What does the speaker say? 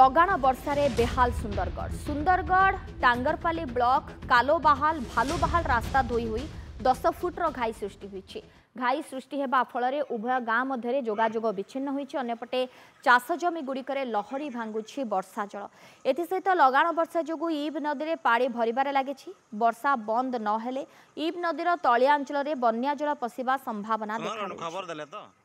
লগাণ বর্ষায় বেহাল সুন্দরগড় সুন্দরগড় টাঙ্গরপালি ব্লক কালোবাহাল ভালুবাহাল রাস্তা ধোই হয়ে দশ ফুটর ঘাই সৃষ্টি হয়েছে ঘাই সৃষ্টি হওয়া ফলরে উভয় গাঁ মধ্যে যোগাযোগ বিচ্ছিন্ন হয়েছে অন্যপটে চাষ জমিগুড়িকরে লহরি ভাঙ্গুছি বর্ষা জল এসহিত লগাণ বর্ষা যোগ ইব নদীরে পাড়ি ভরবার লাগিছে বর্ষা বন্ধ নহলে ইব নদীর তলিয়া অঞ্চলের বন্যা জল পশিবা সম্ভাবনা দেখা